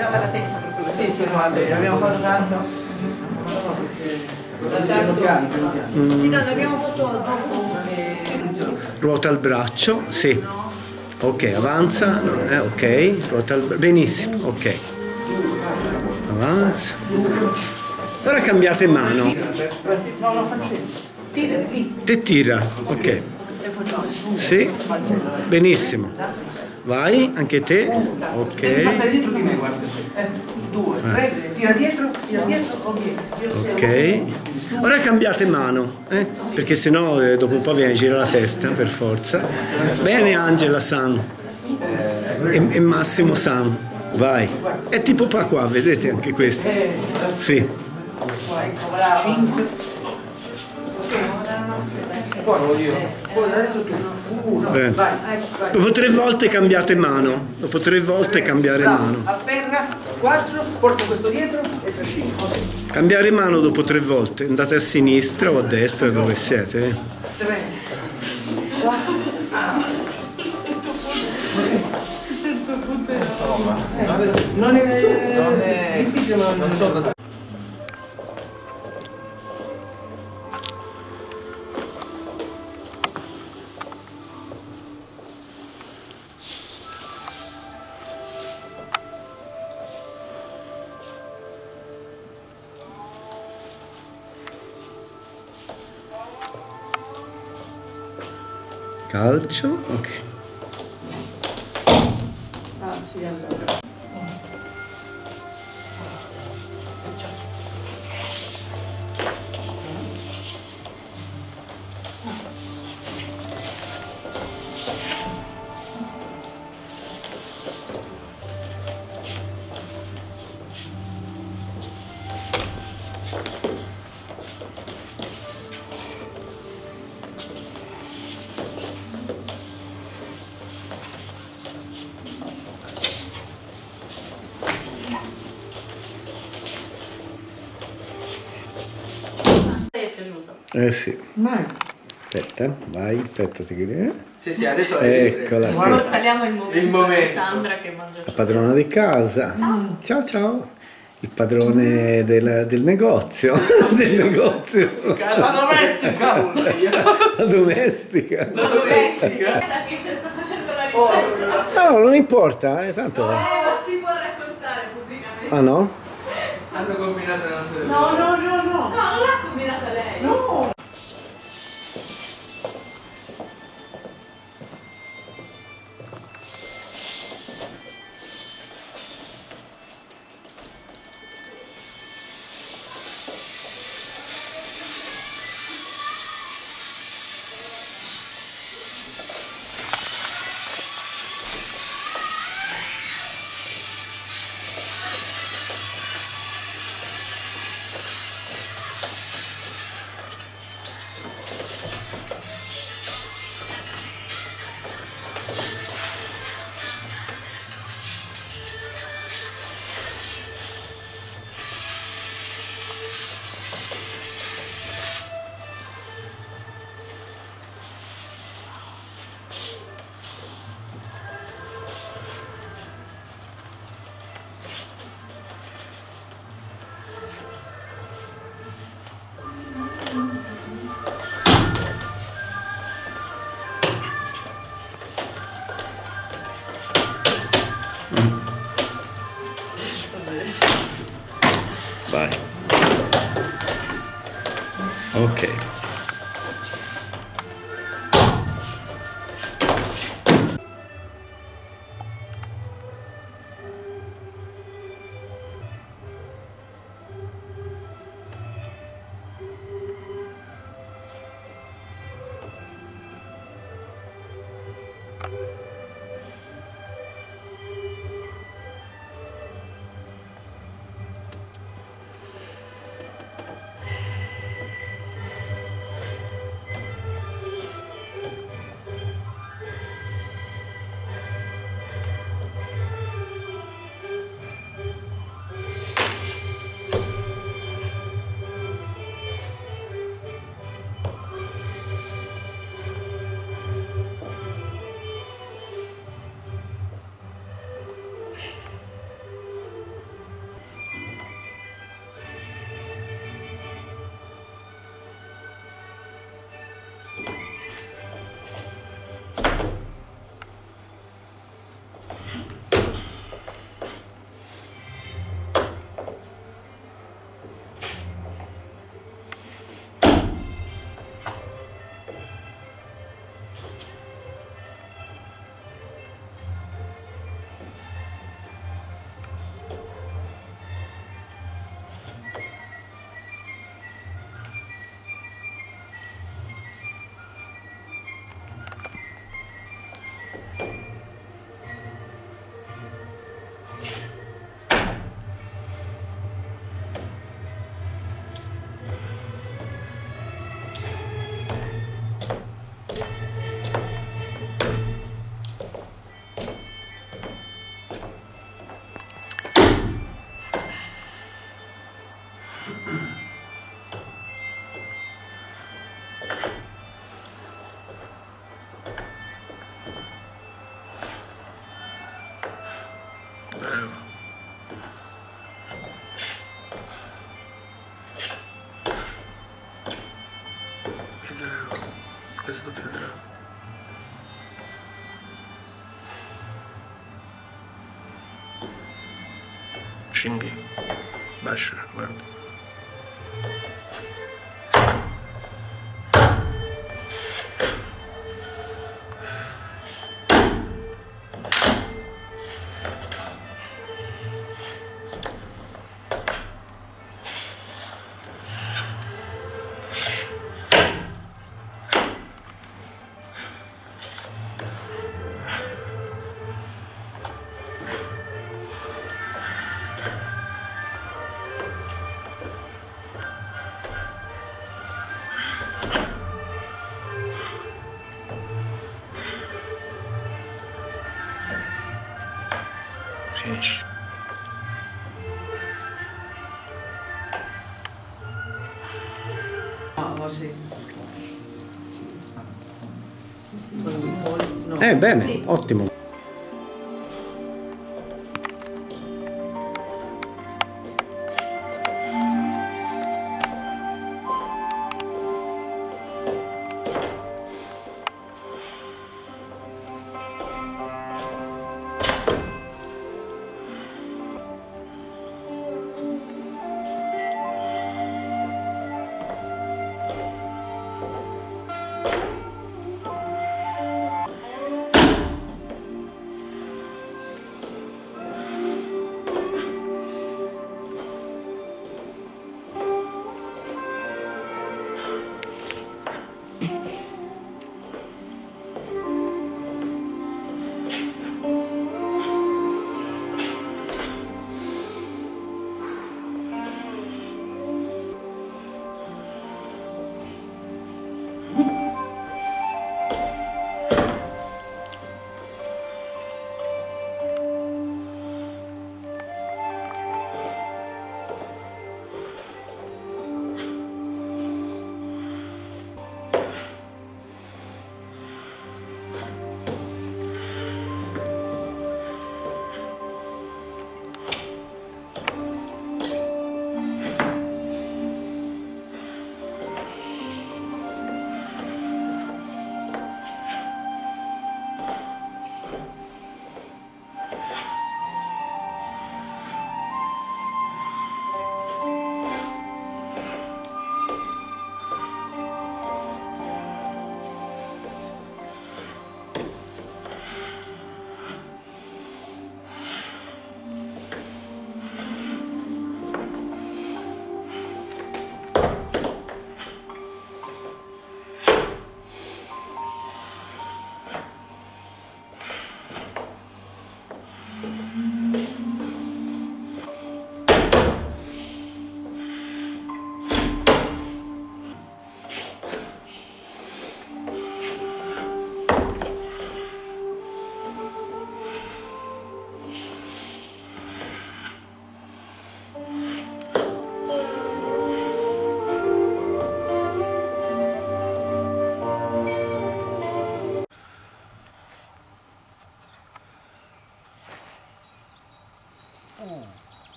girava la testa proprio così. Sì, sì, no, abbiamo fatto tanto. Sì, no, l'abbiamo fatto dopo. Ruota il braccio, sì. Ok, avanza, no, eh, ok, ruota il braccio, benissimo, ok. Avanza. Ora cambiate mano. No, lo faccio. Tira lì. Te tira, ok. E facciamo. Sì, benissimo. Vai, anche te, Devi ok. passare dietro di me, guarda. Eh, due, tre, tira dietro, tira dietro, ok. Io seguo. Ok. Ora cambiate mano, eh? perché sennò eh, dopo un po' viene a girare la testa, per forza. Bene Angela San e, e Massimo San, vai. È tipo qua qua, vedete anche questo? Sì. Cinque. Poi vai. Dopo tre volte cambiate mano, dopo tre volte cambiare Bravo. mano. Afferra, quattro, porta questo dietro e trascina. Ok. Cambiare mano dopo tre volte, andate a sinistra o a destra dove siete. eh. Tre. Quattro. Non è difficile, ma non so Calcio, ok. Ah, sì, allora. Eh sì. Vai. Aspetta, vai, aspetta, ti chiedi. Sì, sì, adesso è Eccola qui. Tagliamo il momento, Il momento. di Sandra che mangia La padrona di casa. Ciao ciao. Il padrone del, del negozio. del negozio. La domestica! La domestica. La domestica! Guarda che ci sta facendo la ripresa. No, non importa, eh, tanto. Eh, non si può raccontare pubblicamente. Ah no? Hanno combinato un'altra No, no, no, no. No, non l'ha combinata lei. No. 嗯。天哪，这是不是天哪？生病，没事，完。Guarda. Finisci. No, no. Eh, bene, Sì. ottimo.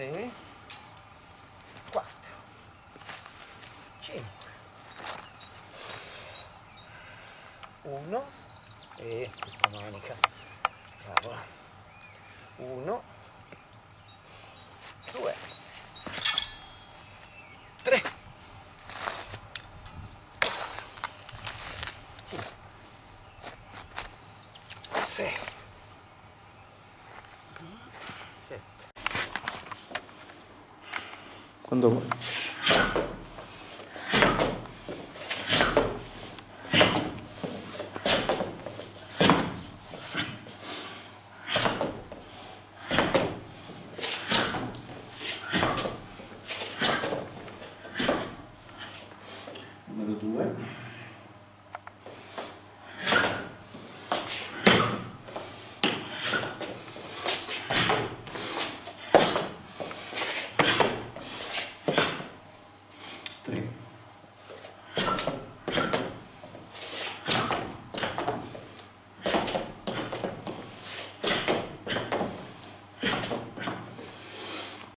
3, 4, 5, 1 e questa manica, cavola, 1, 한다고.